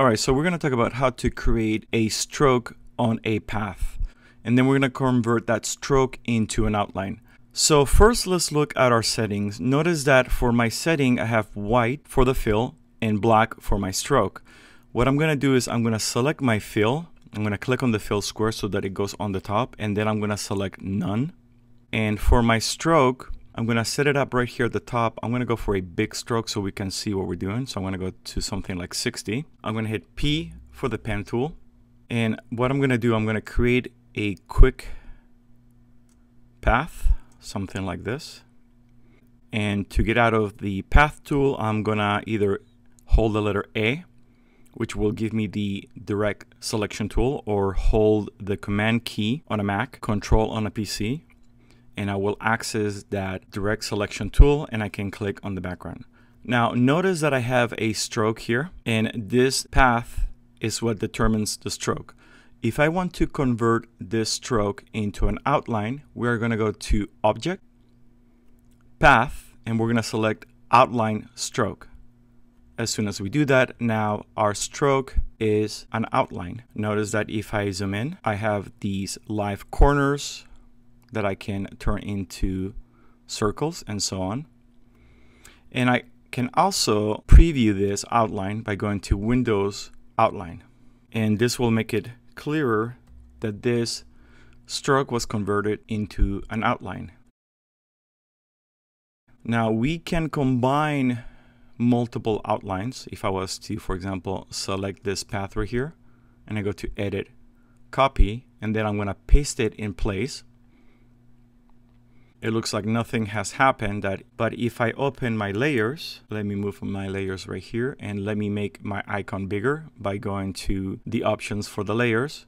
All right, so we're going to talk about how to create a stroke on a path. And then we're going to convert that stroke into an outline. So first, let's look at our settings. Notice that for my setting, I have white for the fill and black for my stroke. What I'm going to do is I'm going to select my fill. I'm going to click on the fill square so that it goes on the top. And then I'm going to select none. And for my stroke, I'm going to set it up right here at the top. I'm going to go for a big stroke so we can see what we're doing. So I'm going to go to something like 60. I'm going to hit P for the pen tool. And what I'm going to do, I'm going to create a quick path, something like this. And to get out of the path tool, I'm going to either hold the letter A, which will give me the direct selection tool, or hold the command key on a Mac, control on a PC, and I will access that direct selection tool and I can click on the background. Now notice that I have a stroke here and this path is what determines the stroke. If I want to convert this stroke into an outline, we're going to go to Object, Path, and we're going to select Outline Stroke. As soon as we do that, now our stroke is an outline. Notice that if I zoom in, I have these live corners that I can turn into circles and so on. And I can also preview this outline by going to Windows Outline. And this will make it clearer that this stroke was converted into an outline. Now we can combine multiple outlines. If I was to, for example, select this path right here and I go to edit, copy, and then I'm going to paste it in place it looks like nothing has happened that but if I open my layers let me move my layers right here and let me make my icon bigger by going to the options for the layers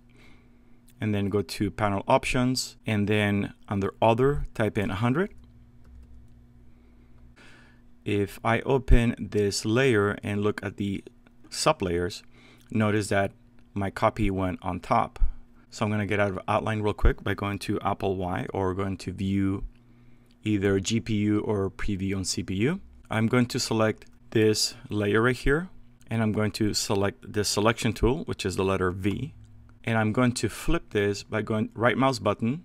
and then go to panel options and then under other type in 100 if I open this layer and look at the sub layers notice that my copy went on top. So I'm going to get out of outline real quick by going to Apple Y or going to view either GPU or preview on CPU. I'm going to select this layer right here and I'm going to select the selection tool, which is the letter V. And I'm going to flip this by going right mouse button,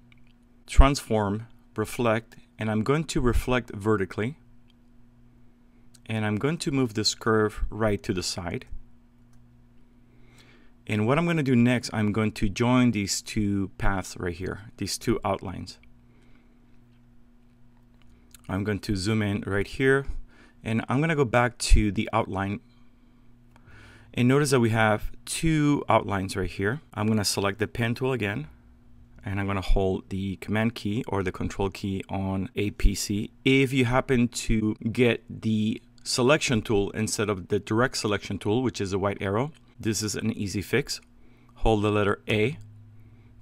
transform, reflect, and I'm going to reflect vertically. And I'm going to move this curve right to the side. And what I'm going to do next, I'm going to join these two paths right here, these two outlines. I'm going to zoom in right here and I'm going to go back to the outline and notice that we have two outlines right here. I'm going to select the pen tool again and I'm going to hold the command key or the control key on a PC. If you happen to get the selection tool instead of the direct selection tool, which is a white arrow, this is an easy fix. Hold the letter A,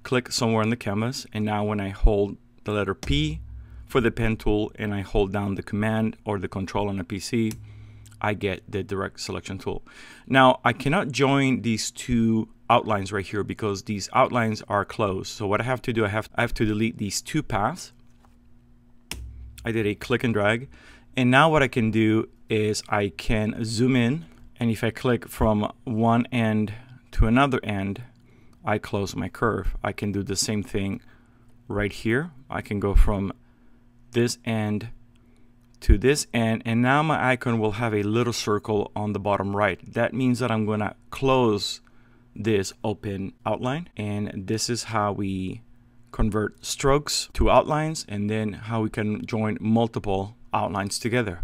click somewhere in the canvas, and now when I hold the letter P for the pen tool and I hold down the command or the control on a PC, I get the direct selection tool. Now I cannot join these two outlines right here because these outlines are closed. So what I have to do, I have, I have to delete these two paths. I did a click and drag. And now what I can do is I can zoom in and if I click from one end to another end, I close my curve. I can do the same thing right here. I can go from this end to this end and now my icon will have a little circle on the bottom right. That means that I'm gonna close this open outline and this is how we convert strokes to outlines and then how we can join multiple outlines together